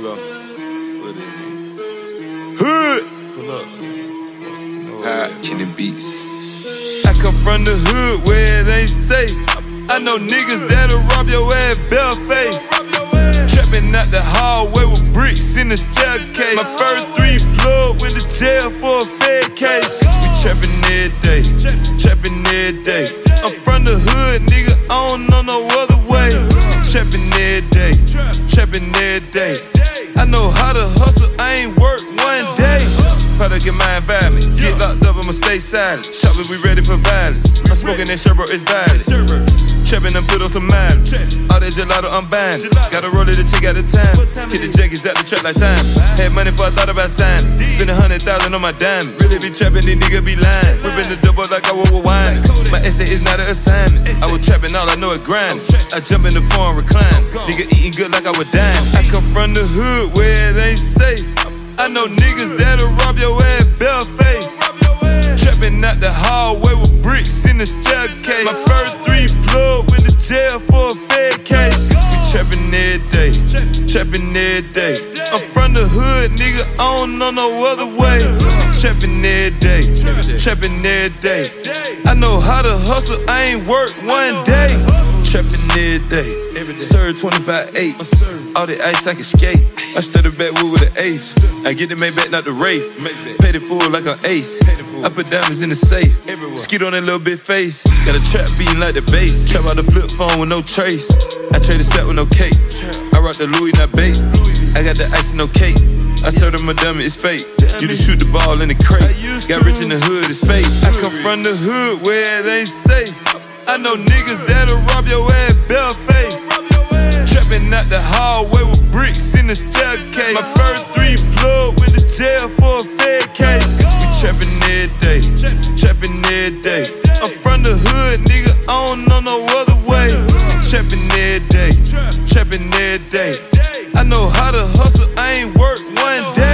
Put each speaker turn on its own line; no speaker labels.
Hello. What it? Hood. Pull up. No High beats. I come from the hood where it ain't safe. I know niggas that'll rob your ass Belface. Trapping out the hallway with bricks in the staircase. My first three plug with the jail for a fed case. We trapping every day, trapping every day. I'm from the hood, nigga. I don't know no other way. Trapping every day, trapping every day. Know how to hustle, I ain't work one day. Product in my environment, get locked up, I'ma stay silent. Shopping, we ready for violence. I'm smoking that sherbro, it's violent. Trapping and put on some mileage. All that gelato, I'm buying. Gotta roll it a chick at a time. Hit the jackets at the trap like Sam. Had money for I thought about signing. Spend a hundred thousand on my diamonds. Really be trapping, these niggas be lying. Whipping the double like I was wine. My essay is not an assignment. I was trapping, all I know is grind. I jump in the phone, recline. Nigga eating good like I was dying. I come from the hood where it ain't safe. I know niggas that'll rob your ass bare face. In the staircase. My first three plug went to jail for a fed case. We trapping every day, trapping every day. I'm from the hood, nigga, I don't know no other way. Trapping every day, trapping every day. I know how to hustle, I ain't work one day. Trapping every day. Serve 25 8. All the ice I can skate. I started back with an ace. I get the Maybach, not the Wraith. Paid it full like an ace. I put diamonds in the safe. Skid on that little bit face. Got a trap beating like the bass. Trap out the flip phone with no trace. I trade a set with no cake. I rock the Louis, not bait. I got the ice and no cake. I serve them a dummy, it's fake. You just shoot the ball in the crate. Got rich in the hood, it's fake. I come from the hood where it ain't safe. I know niggas that'll rob your ass bare hallway with bricks in the staircase. My first three plug with the jail for a fed case. We trapping every day, trapping every day. I'm from the hood, nigga, I don't know no other way. Trapping every day, trapping every day. I know how to hustle, I ain't work one day.